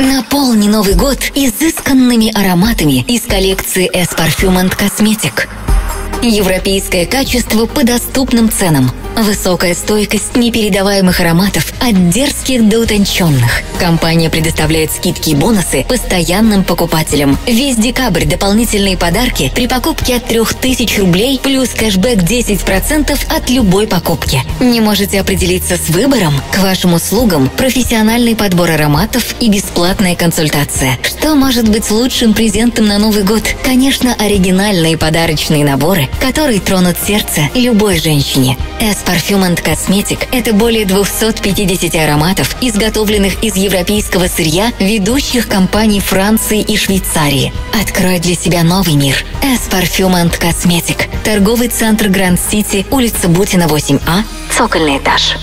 Наполни Новый год изысканными ароматами из коллекции S Parfum Cosmetic. Европейское качество по доступным ценам. Высокая стойкость непередаваемых ароматов от дерзких до утонченных. Компания предоставляет скидки и бонусы постоянным покупателям. Весь декабрь дополнительные подарки при покупке от 3000 рублей плюс кэшбэк 10% от любой покупки. Не можете определиться с выбором? К вашим услугам профессиональный подбор ароматов и бесплатная консультация. Что может быть лучшим презентом на Новый год? Конечно, оригинальные подарочные наборы, которые тронут сердце любой женщине. S Parfum Cosmetic – это более 250 ароматов, изготовленных из европейского сырья ведущих компаний Франции и Швейцарии. Открой для себя новый мир. S Parfum Cosmetic. Торговый центр Гранд Сити, улица Бутина, 8А, цокольный этаж.